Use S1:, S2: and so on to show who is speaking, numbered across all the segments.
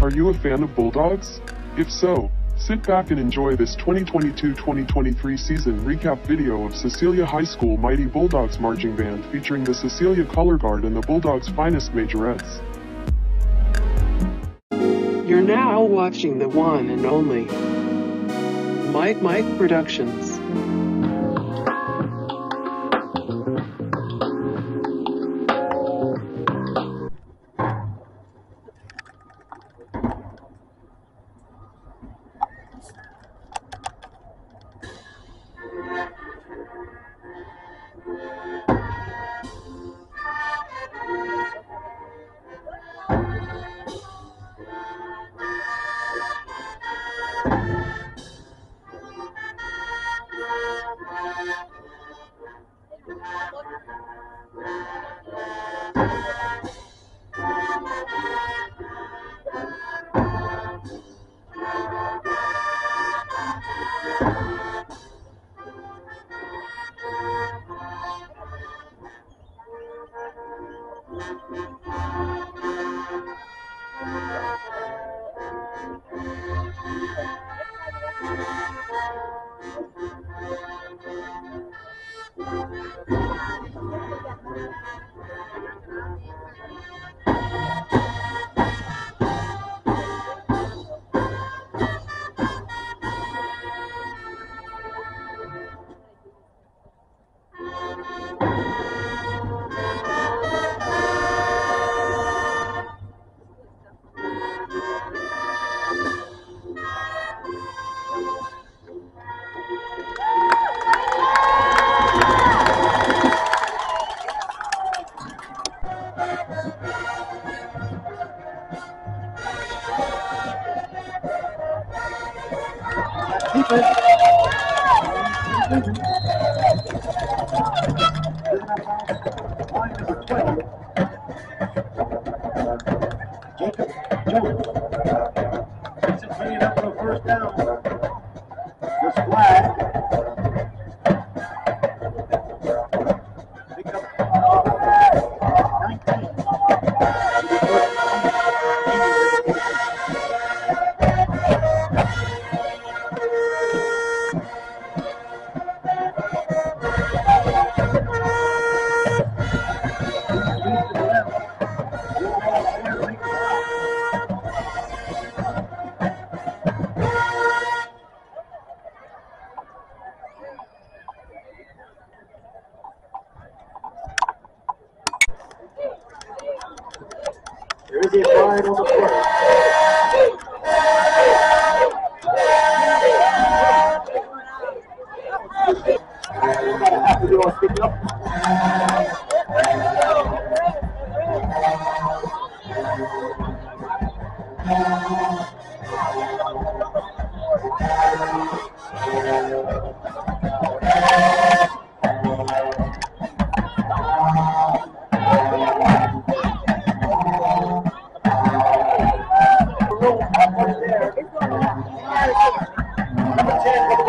S1: Are you a fan of Bulldogs? If so, sit back and enjoy this 2022-2023 season recap video of Cecilia High School Mighty Bulldogs Marching Band featuring the Cecilia Color Guard and the Bulldogs' finest majorettes.
S2: You're now watching the one and only Mic Mic Productions.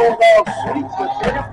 S3: Bulldogs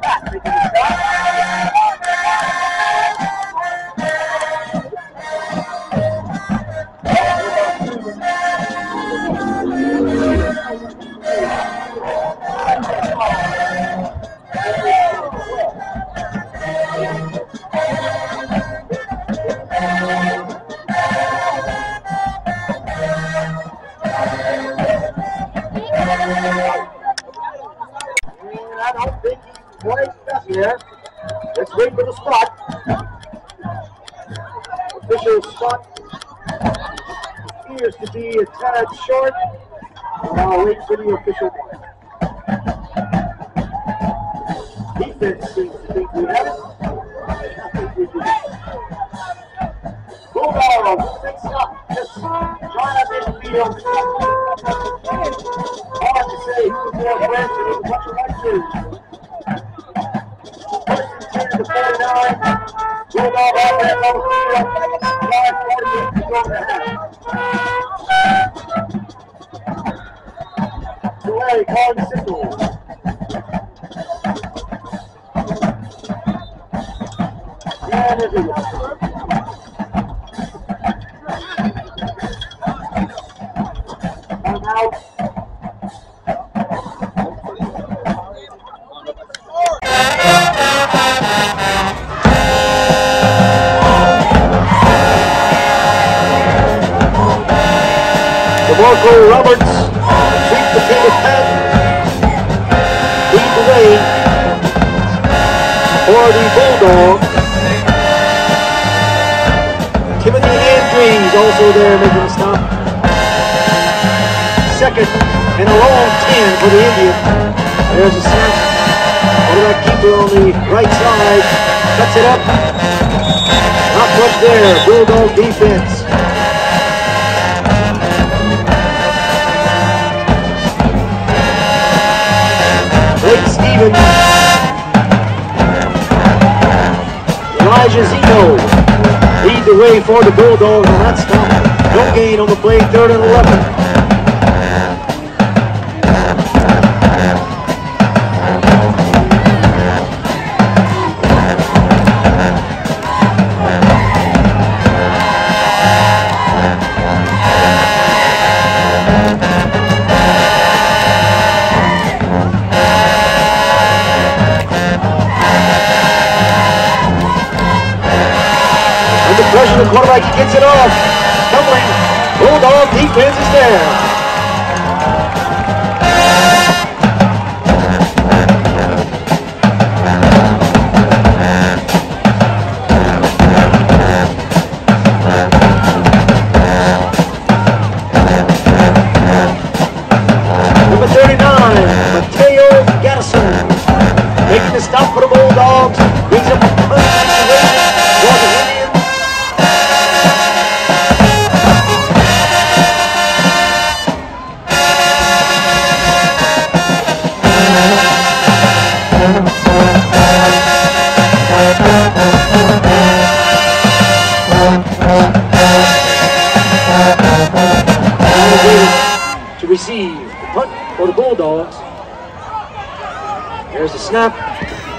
S3: snap.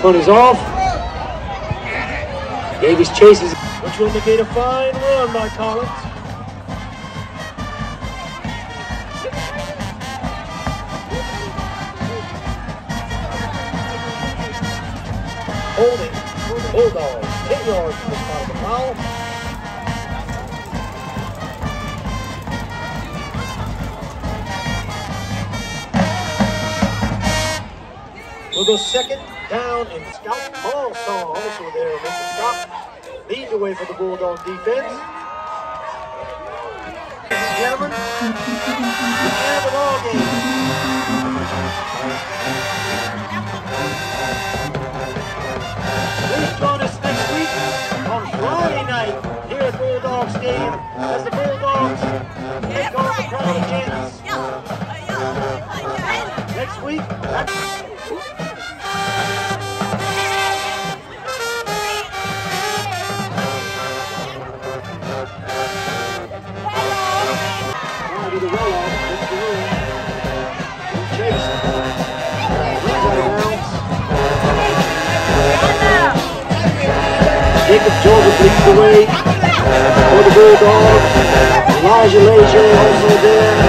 S3: Is off. Davis chases, which will indicate a fine run by Collins. Holding Bulldogs. 10 yards from the spot of the foul. Go second down and Scout Ballstar also there make the stop. Lead the way for the Bulldog defense. Ladies and gentlemen, of the ball game. Please join us next week on Friday night here at Bulldog Stadium as the Bulldogs take on the Crown Gents. Next week, Jacob Joseph leads the way for the Bulldogs. Elijah Leger also there.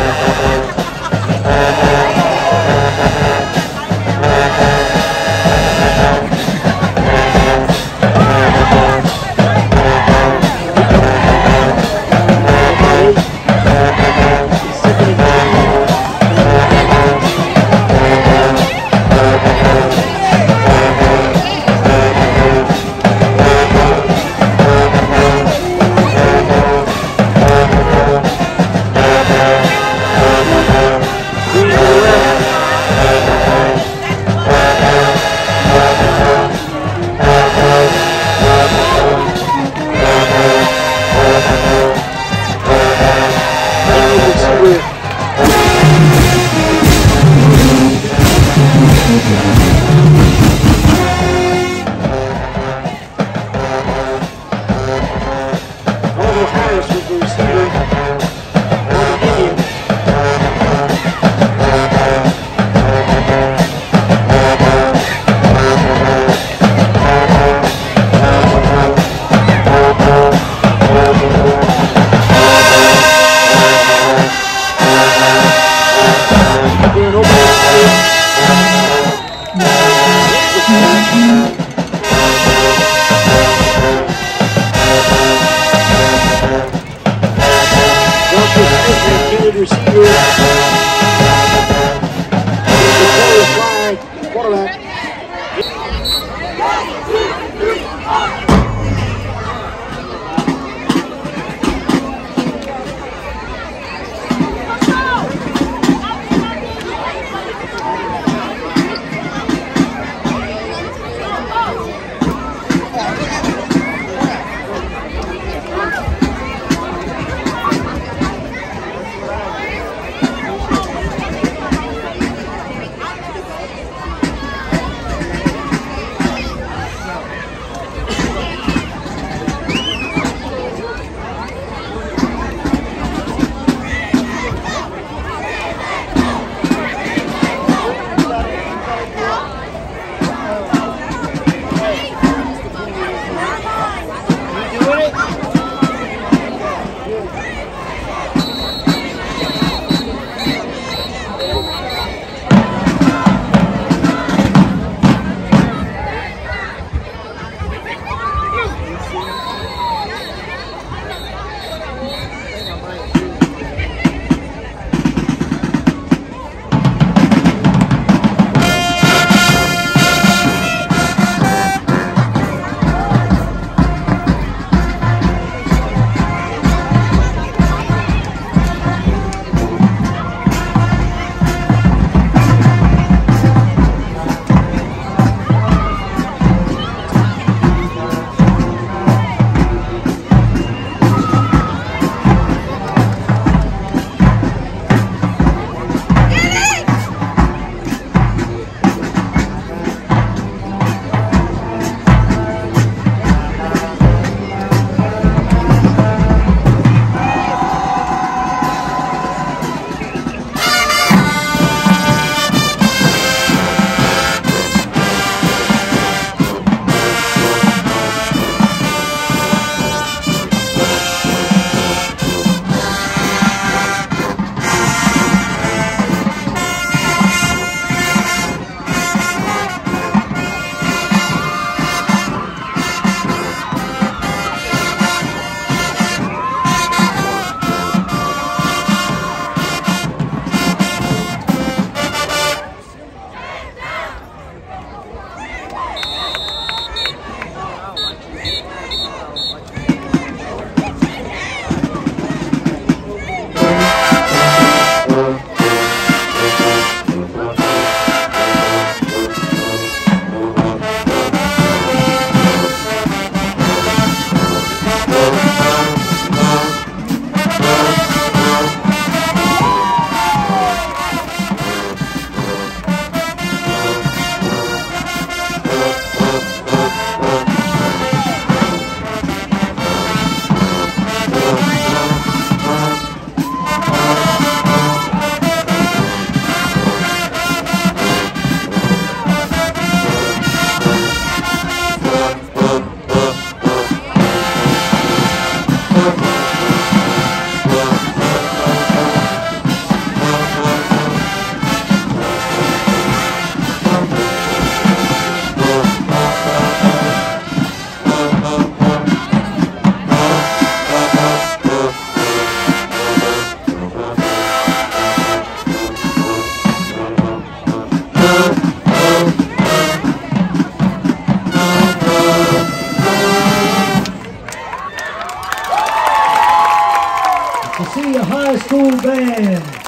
S3: Panacea High
S4: School Band.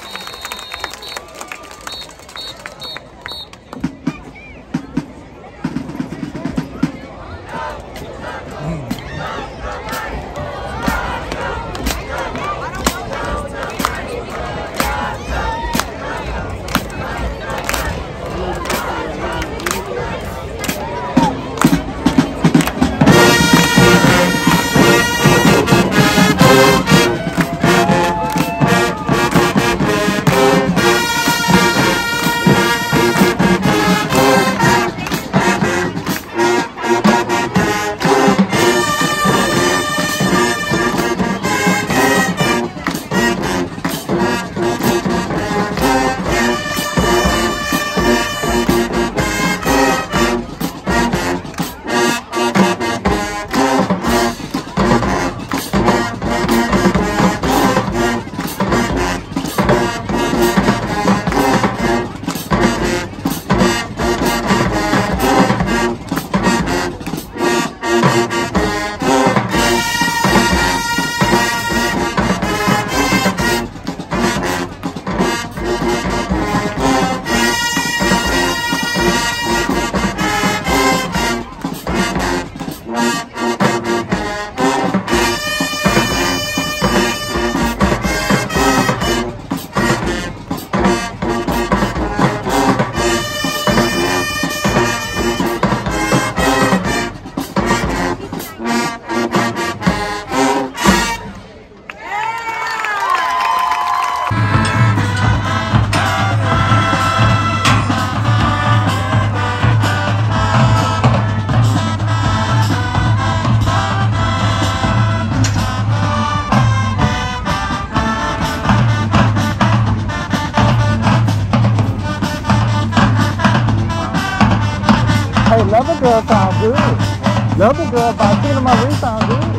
S4: girl sound good. Love the girl, but I my good.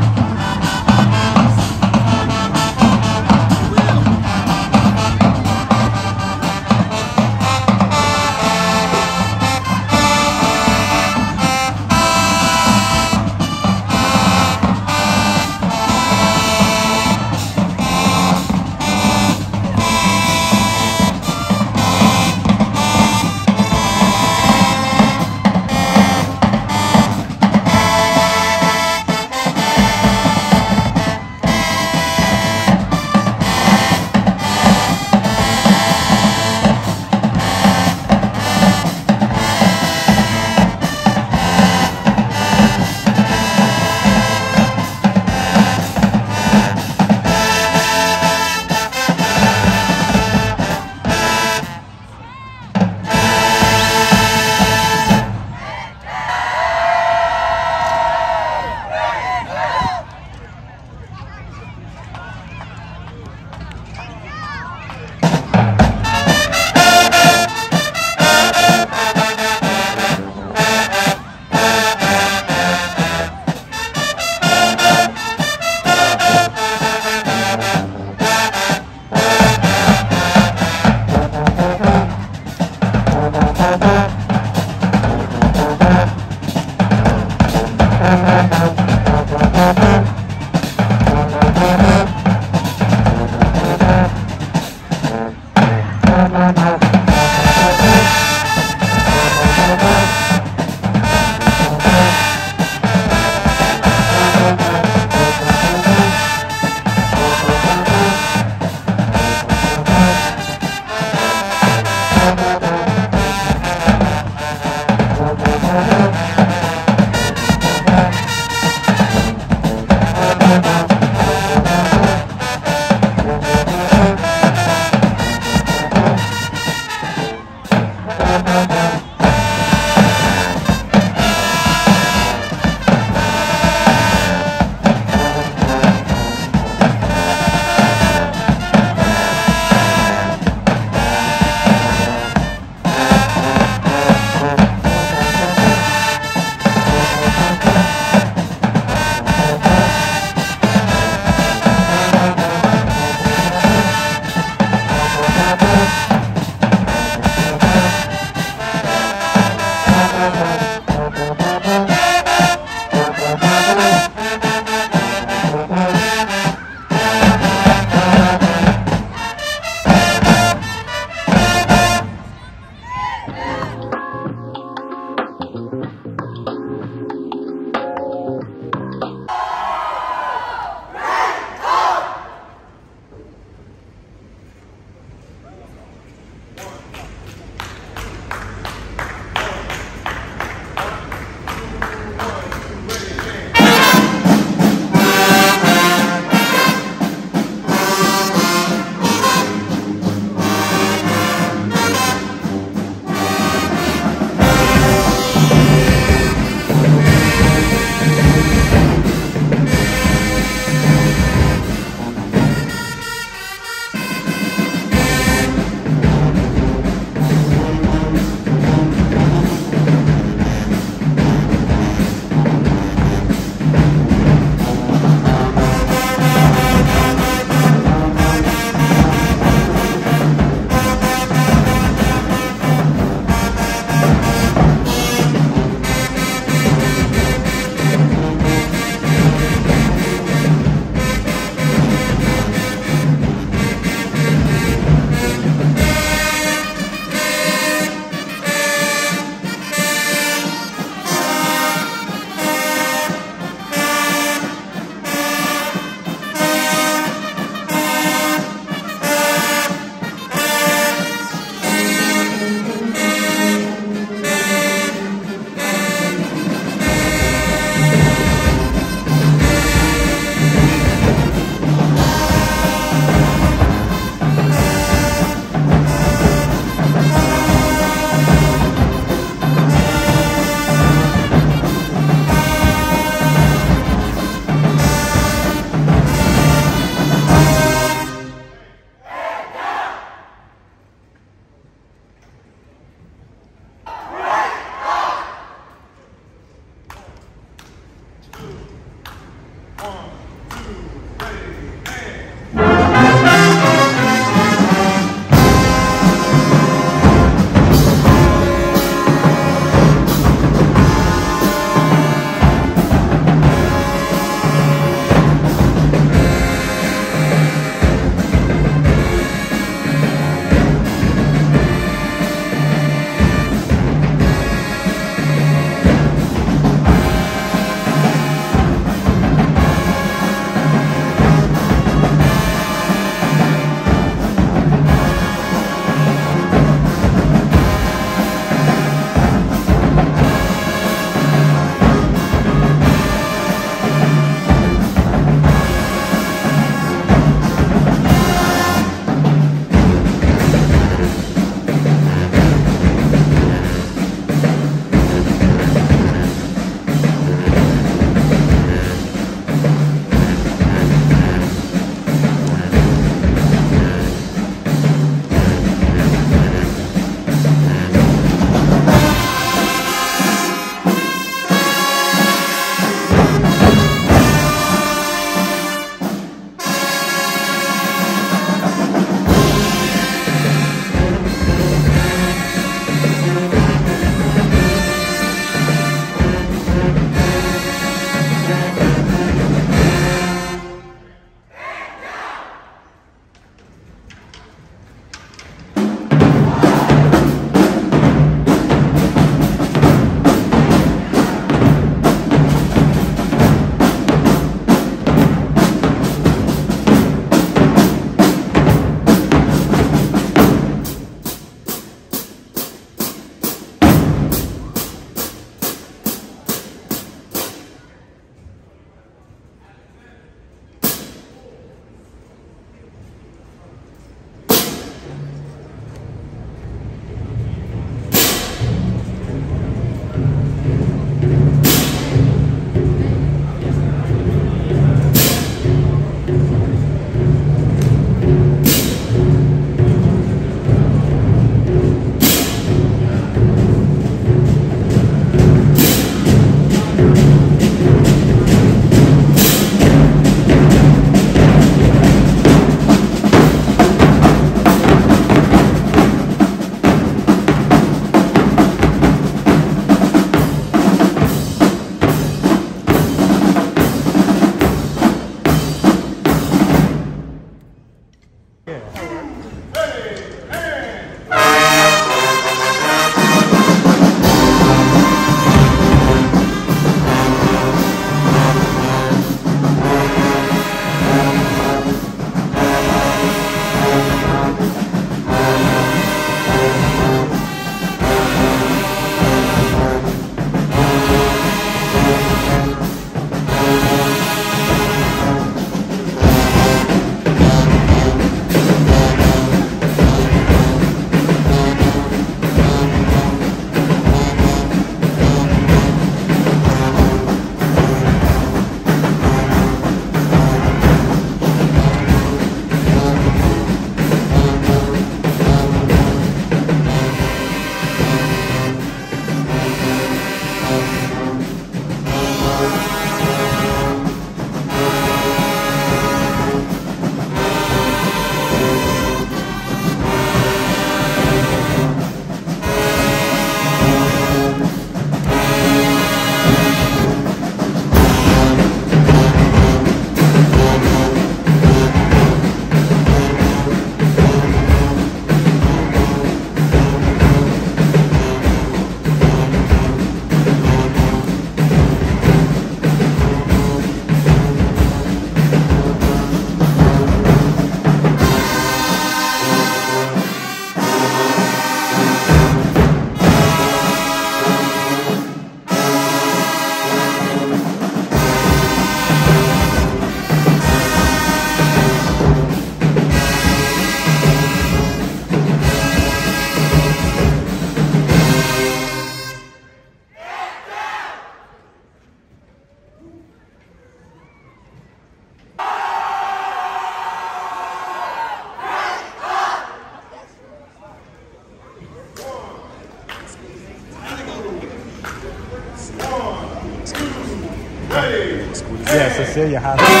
S4: Yeah, Cecilia High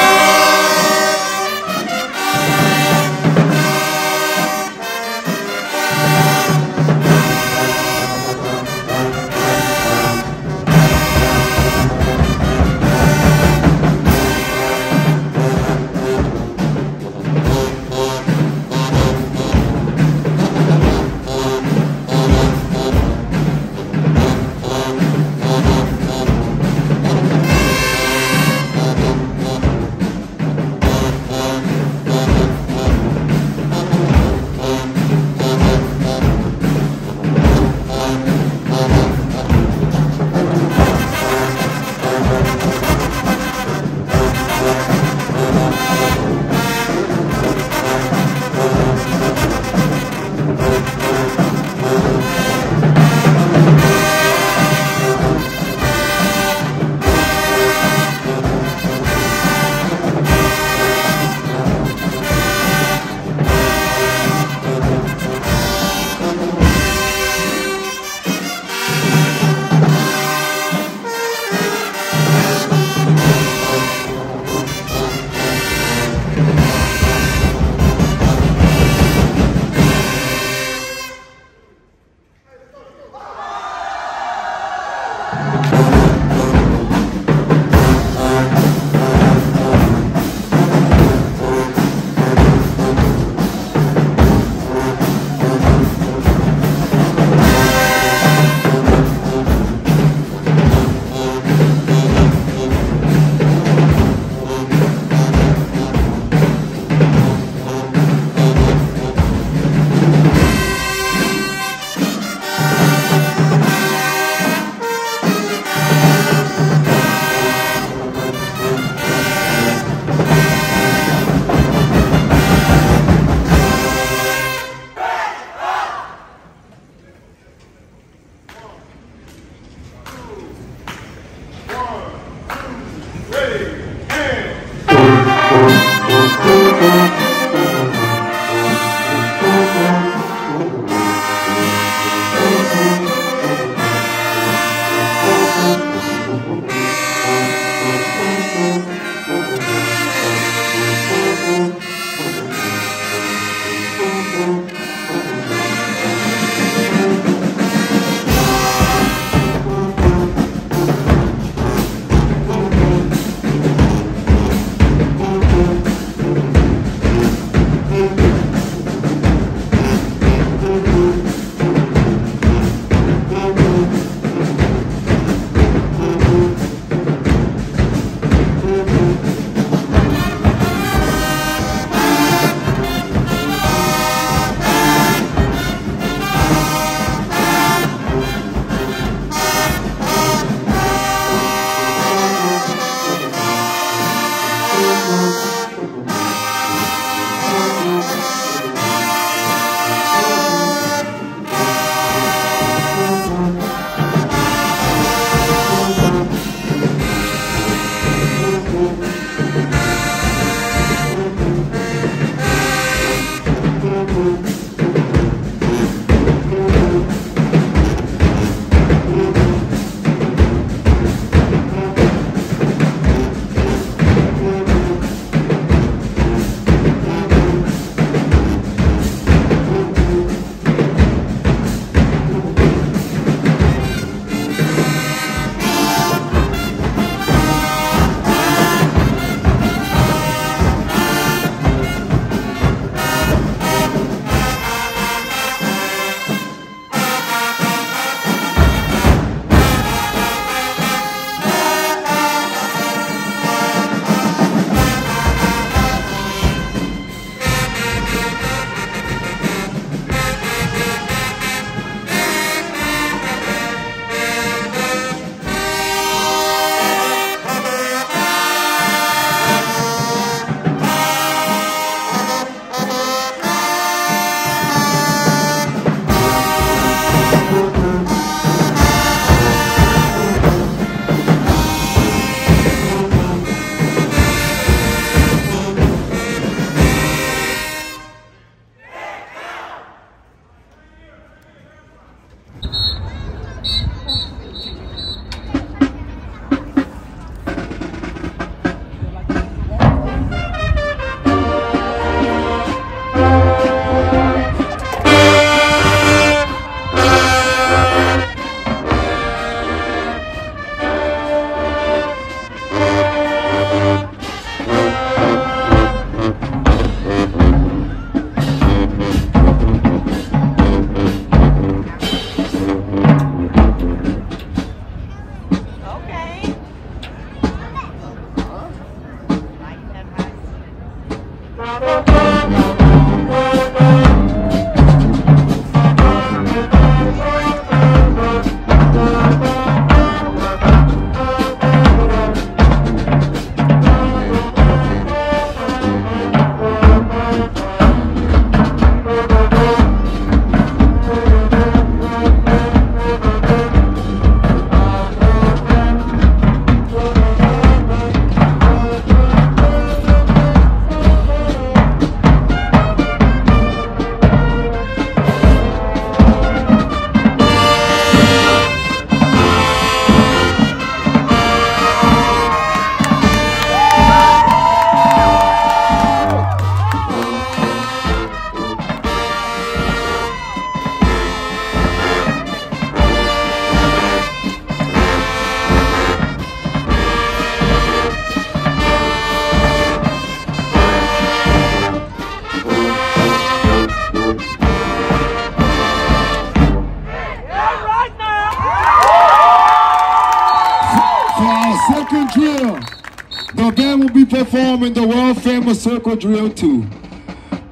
S5: circle drill too.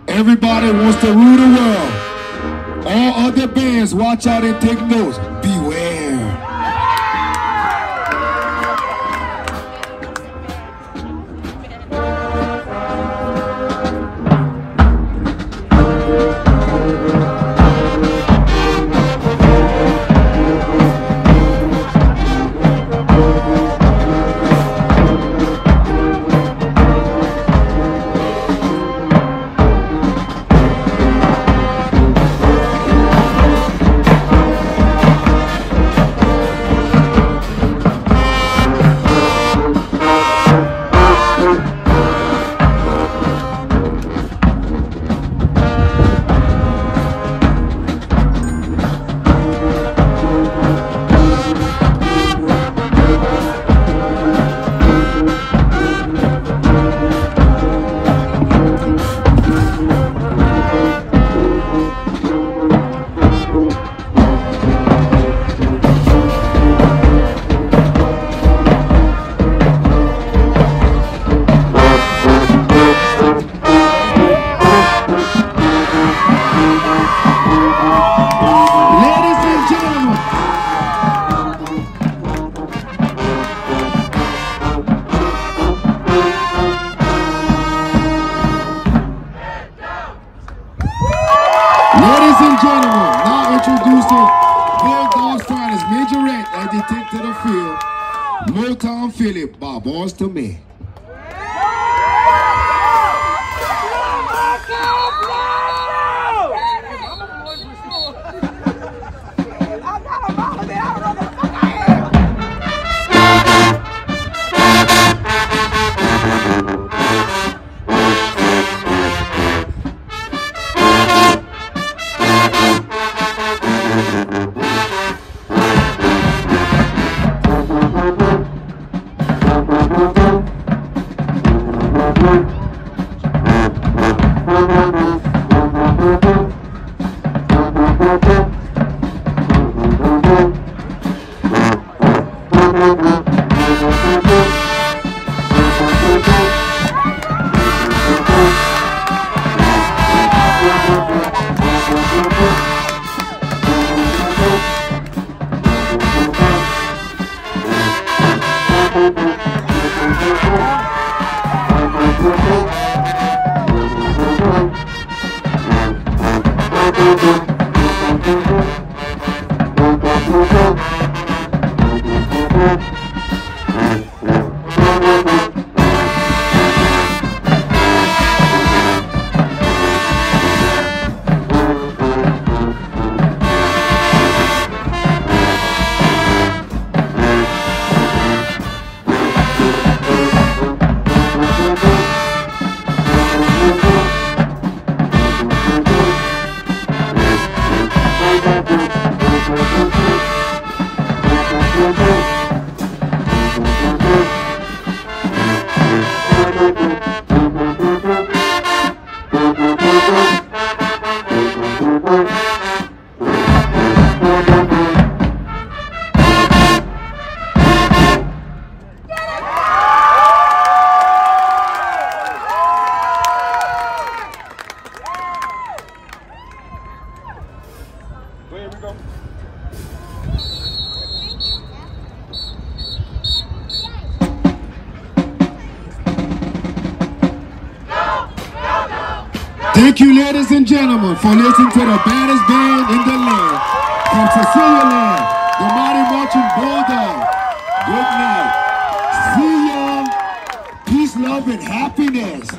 S5: Everybody wants to rule the world. All other bands, watch out and take notes. Ladies and gentlemen, for listening to the baddest band in the land. From Cecilia Land, the Mighty Marching Bulldog. Good night. See ya. Peace, love, and happiness.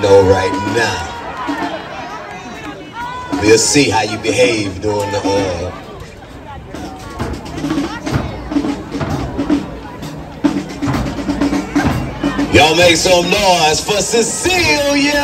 S6: know right now. We'll see how you behave during the uh, Y'all make some noise for Cecilia!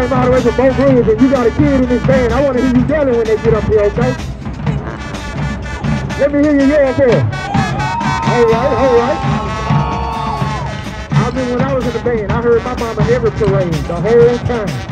S7: Came all the way from both rooms and you got a kid in this band, I want to hear you yelling when they get up here, okay? Let me hear you yell it. All right, all right. I mean, when I was in the band, I heard my mama every parade the whole time.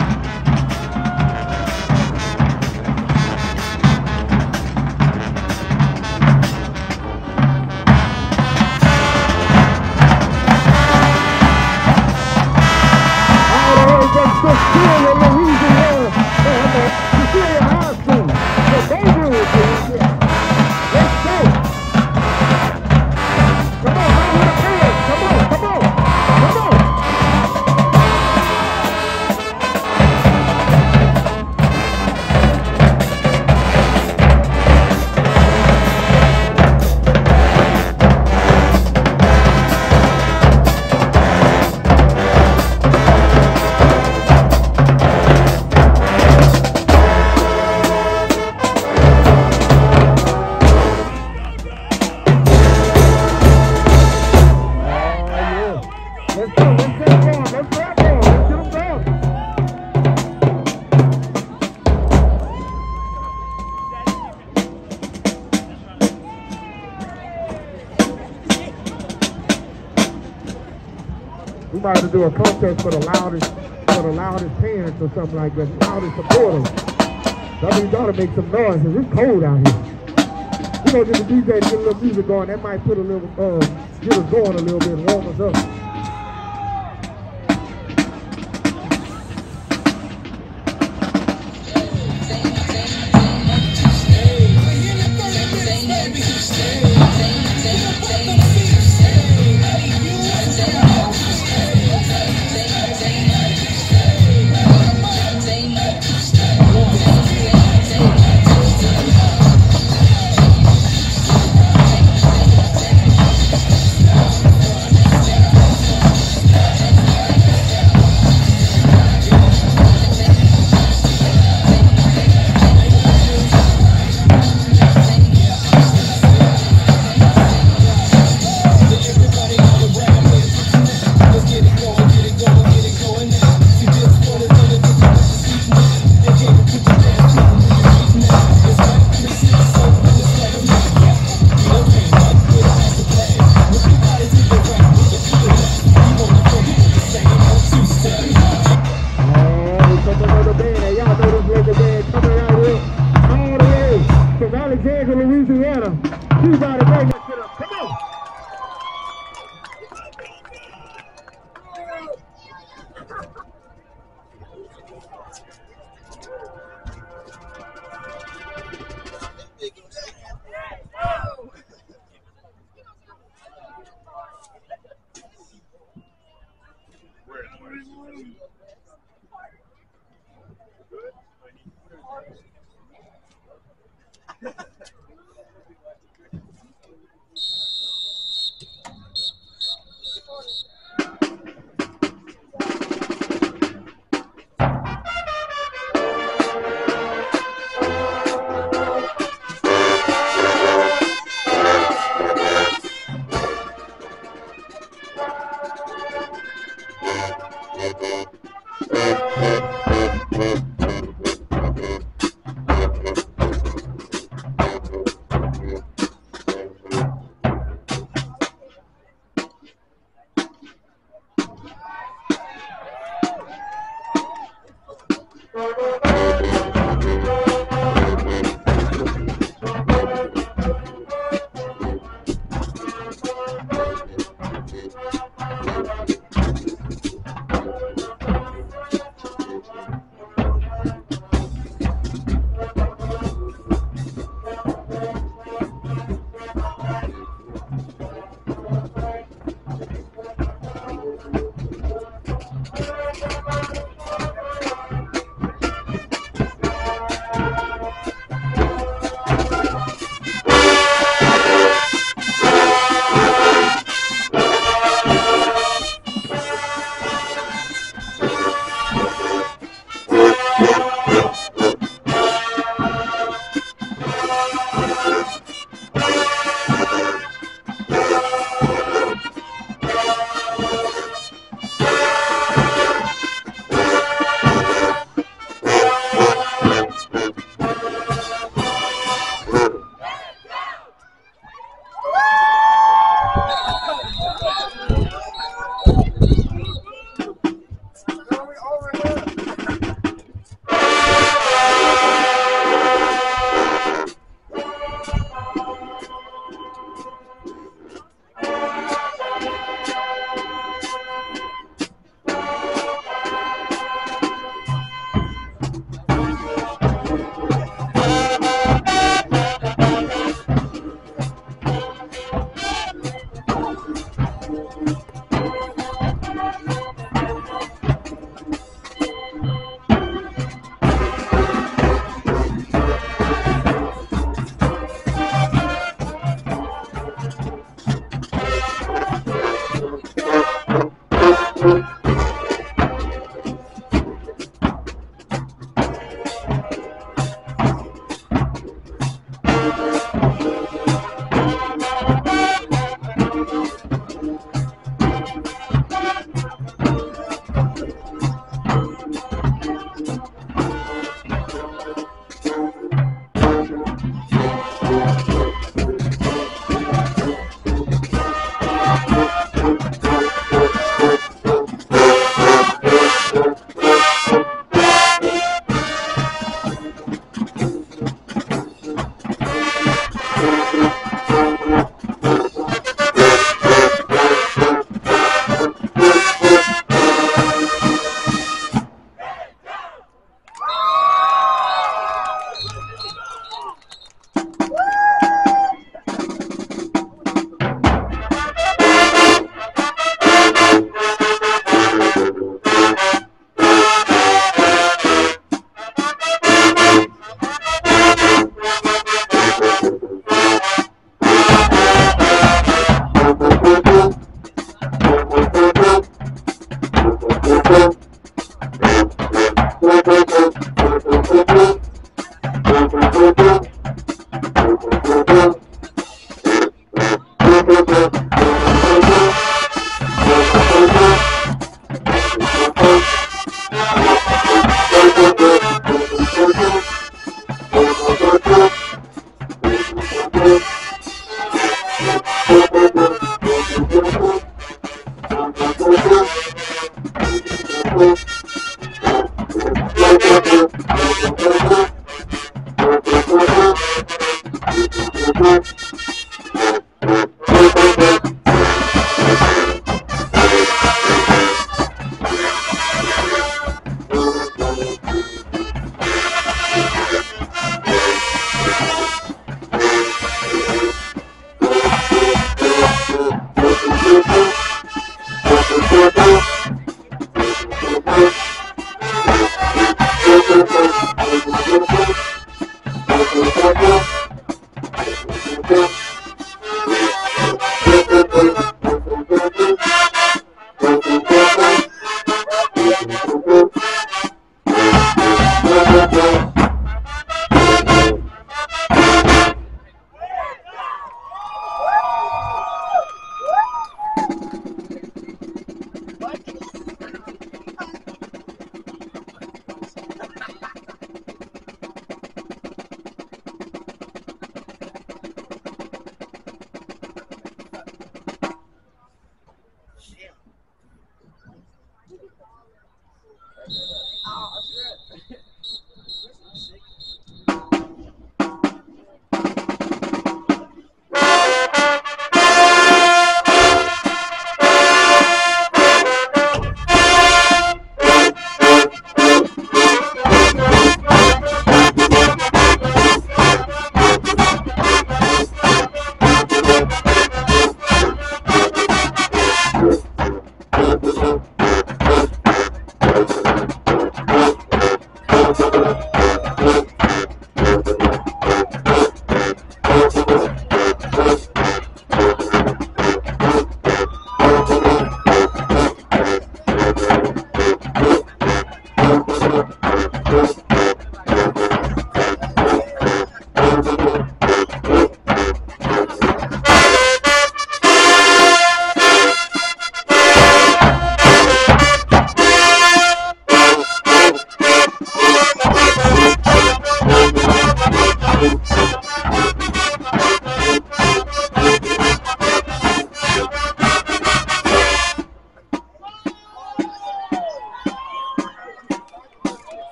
S7: Have to do a contest for the loudest, for the loudest parents or something like that, loudest supporters. Means y'all to make some noise, 'cause it's cold out here. We gonna get the DJ to get a little music going. That might put a little, uh, get us going a little bit, warm us up.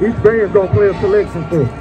S7: Each band's gonna play a selection for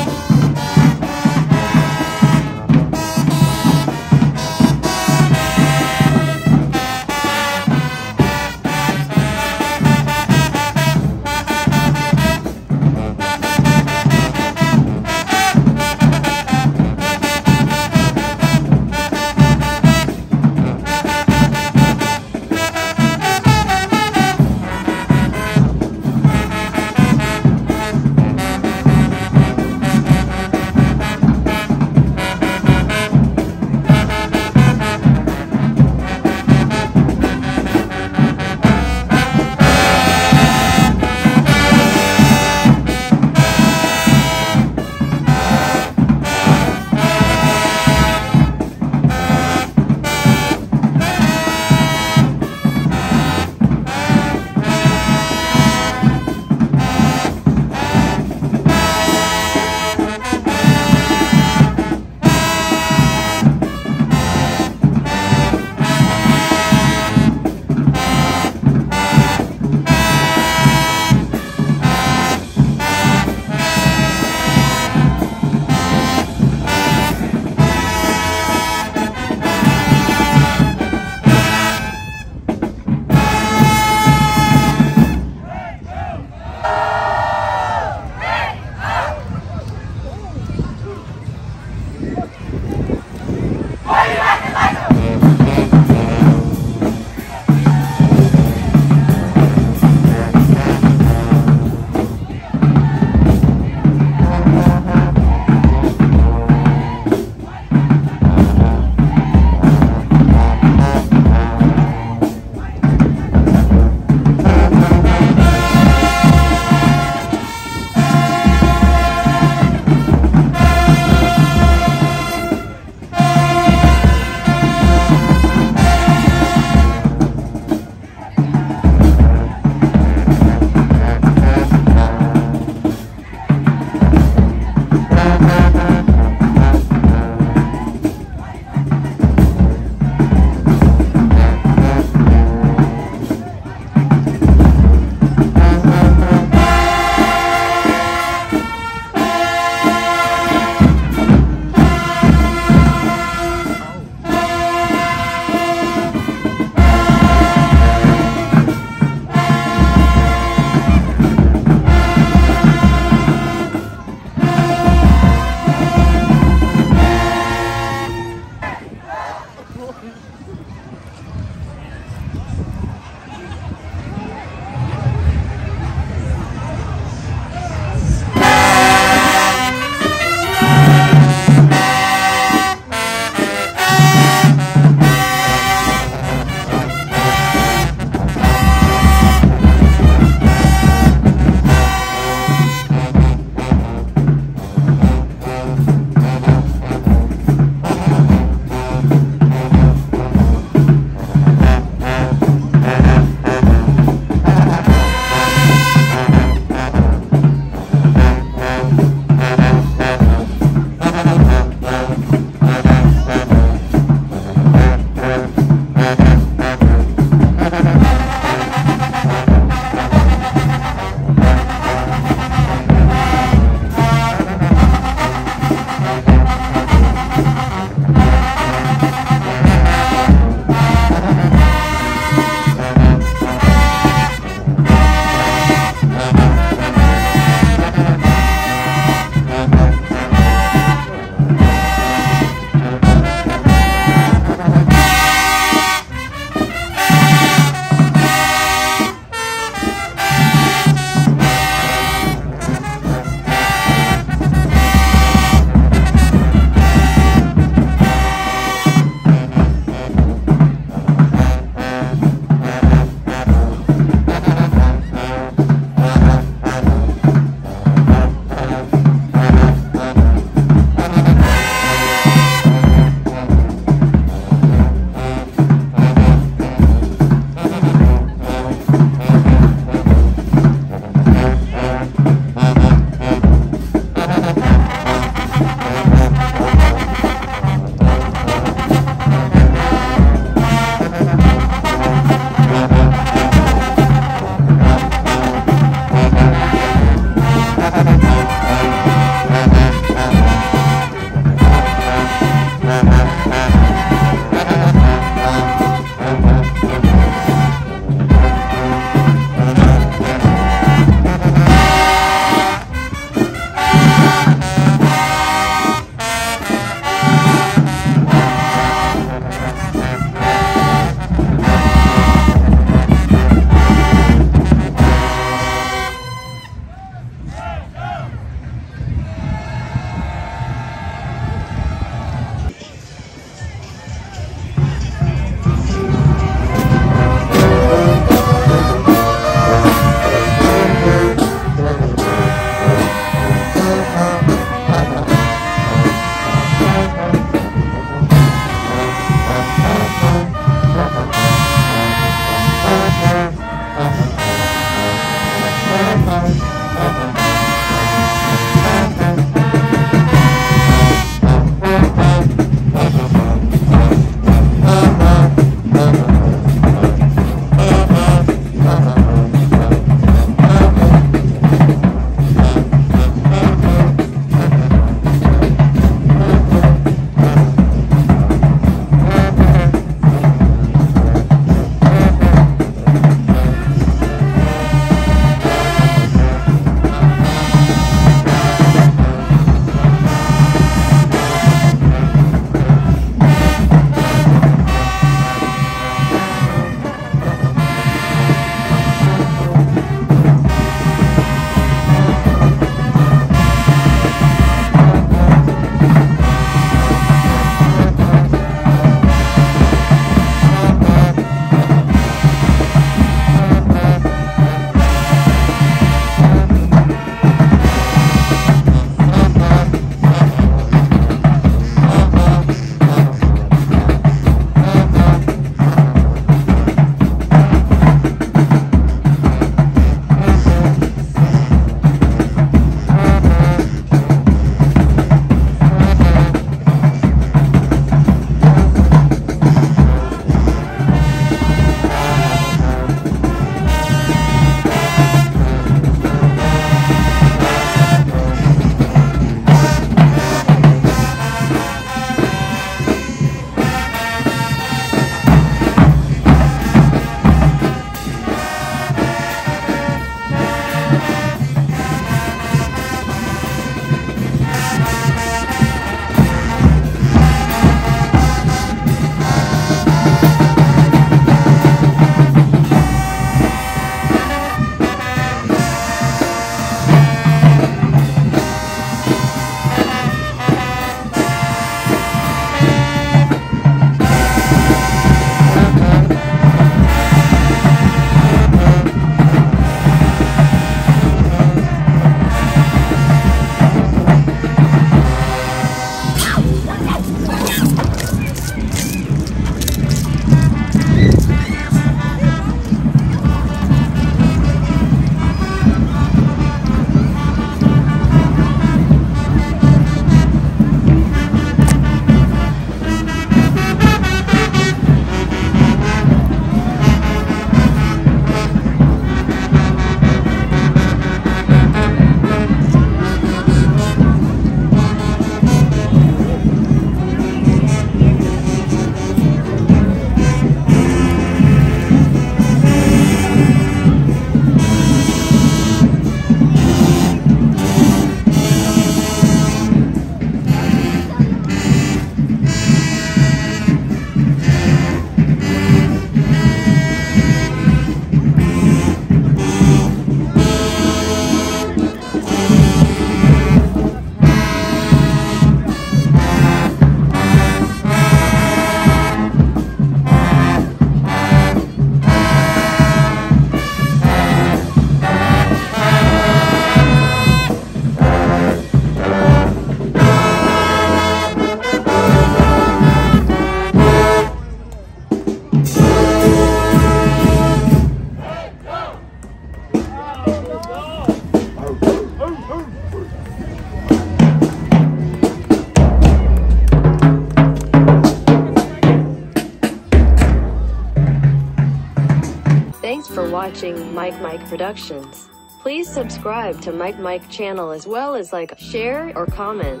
S8: for watching Mic Mic Productions. Please subscribe to Mic Mic channel as well as like, share, or comment.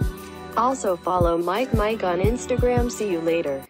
S8: Also follow Mic Mic on Instagram. See you later.